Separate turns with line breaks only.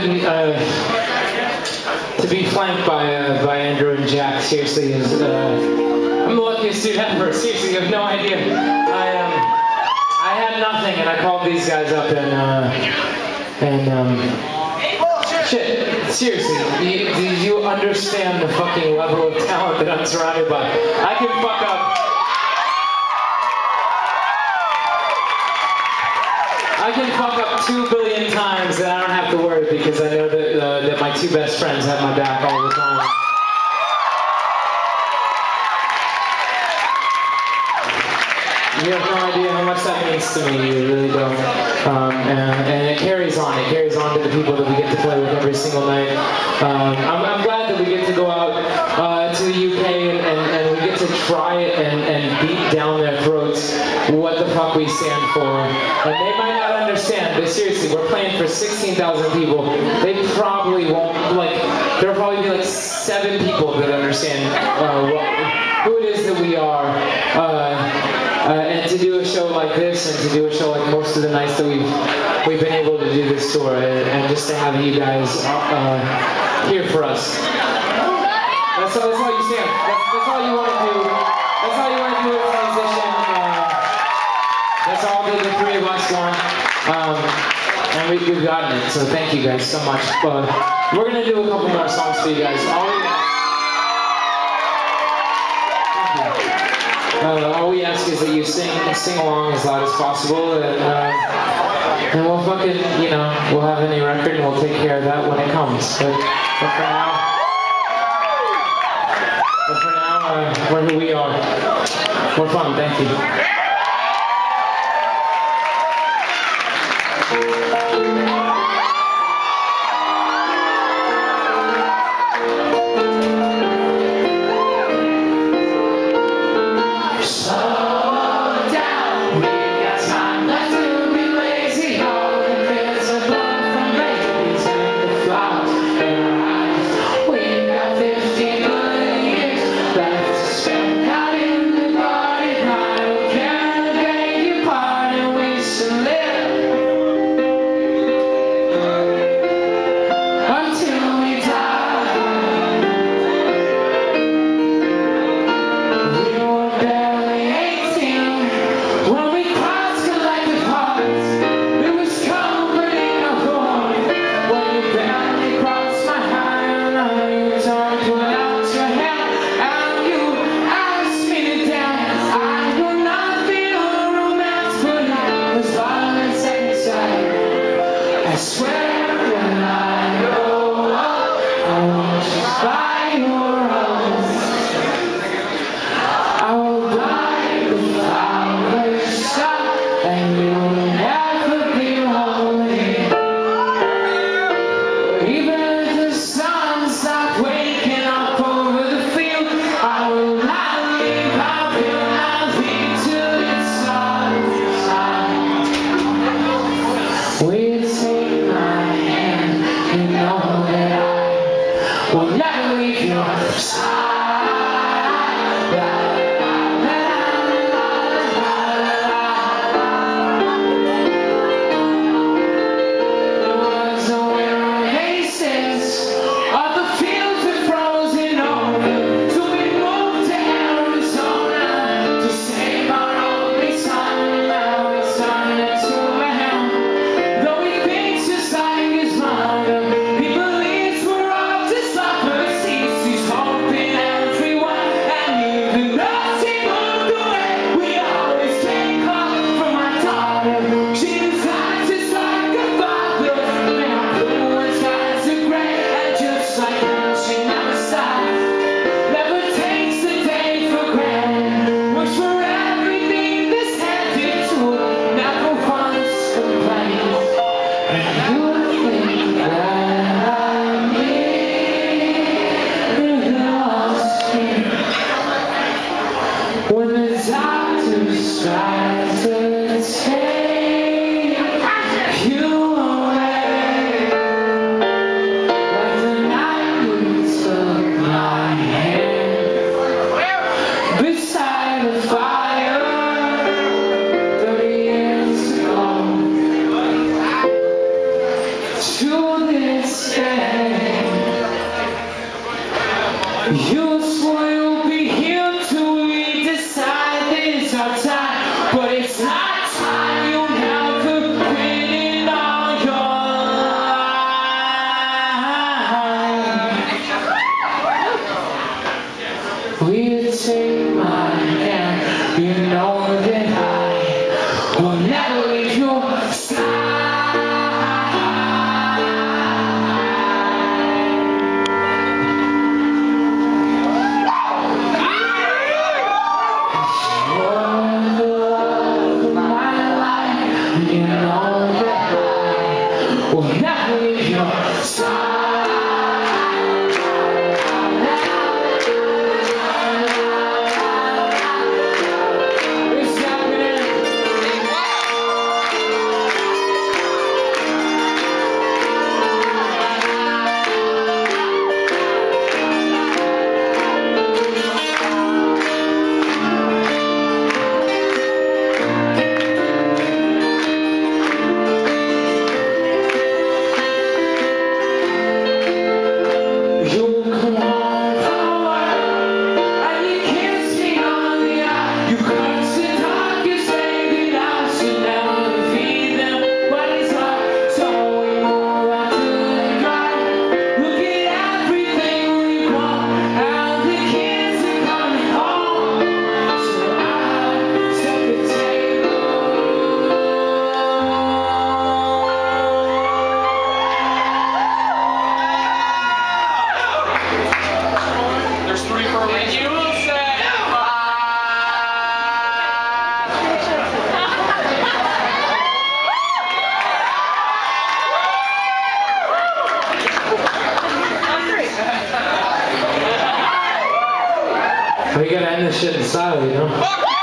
uh, to be flanked by uh, by Andrew and Jack. Seriously, is uh, I'm the luckiest dude ever. Seriously, you have no idea. I um, I had nothing, and I called these guys up, and uh, and um, shit. Seriously, you, do you understand the fucking level of talent that I'm surrounded by? I can fuck up. I can fuck two billion times and I don't have to worry because I know that, uh, that my two best friends have my back all the time. You have no idea how much that means to me. You really don't. Um, and, and it carries on. It carries on to the people that we get to play with every single night. Um, I'm, I'm glad that we get to go out uh, to the UK and, and, and we get to try it and, and beat down their throats what the fuck we stand for. And they might understand, but seriously, we're playing for 16,000 people. They probably won't, like, there'll probably be like seven people that understand uh, what, who it is that we are. Uh, uh, and to do a show like this, and to do a show like most of the nights that we've we've been able to do this tour, and, and just to have you guys uh, here for us. That's all, that's all you stand. That's, that's all you want to do. That's all you want to do with transition. Uh, that's all that the three of us want. Um, and we, we've gotten it. So thank you guys so much. Uh, we're gonna do a couple more songs for you guys. All we, uh, all we ask is that you sing sing along as loud as possible, and, uh, and we'll fucking you know we'll have any record and we'll take care of that when it comes. But, but for now. But for now, uh, we're who we are. We're fun, thank you. Until swear When the time to titan strikes We'd take We gotta end this shit in style, you know?